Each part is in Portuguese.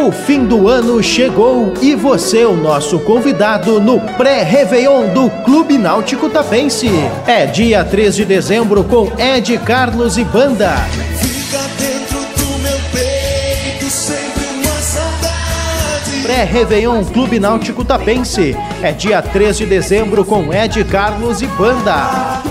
O fim do ano chegou e você é o nosso convidado no pré-réveillon do Clube Náutico Tapense. É dia 3 de dezembro com Ed Carlos e Banda. Fica dentro do meu peito sempre uma saudade. Pré-réveillon Clube Náutico Tapense. É dia 3 de dezembro com Ed Carlos e Banda.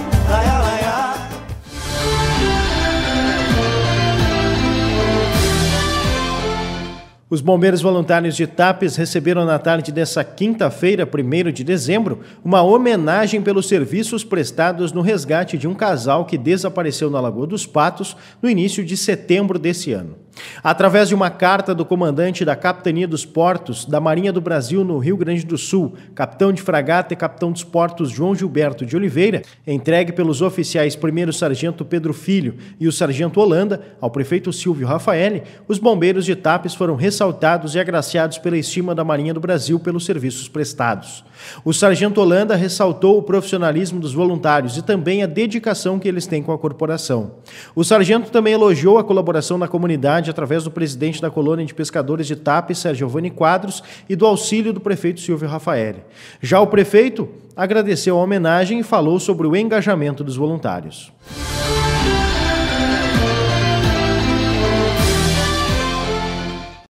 Os bombeiros voluntários de Tapes receberam na tarde dessa quinta-feira, 1 de dezembro, uma homenagem pelos serviços prestados no resgate de um casal que desapareceu na Lagoa dos Patos no início de setembro desse ano. Através de uma carta do comandante da Capitania dos Portos da Marinha do Brasil no Rio Grande do Sul, capitão de fragata e capitão dos portos João Gilberto de Oliveira, entregue pelos oficiais 1 Sargento Pedro Filho e o Sargento Holanda ao prefeito Silvio Rafaeli, os bombeiros de Tapes foram ressaltados e agraciados pela estima da Marinha do Brasil pelos serviços prestados. O Sargento Holanda ressaltou o profissionalismo dos voluntários e também a dedicação que eles têm com a corporação. O sargento também elogiou a colaboração na comunidade através do presidente da colônia de pescadores de Tapes, Sérgio Giovanni Quadros, e do auxílio do prefeito Silvio Rafael. Já o prefeito agradeceu a homenagem e falou sobre o engajamento dos voluntários.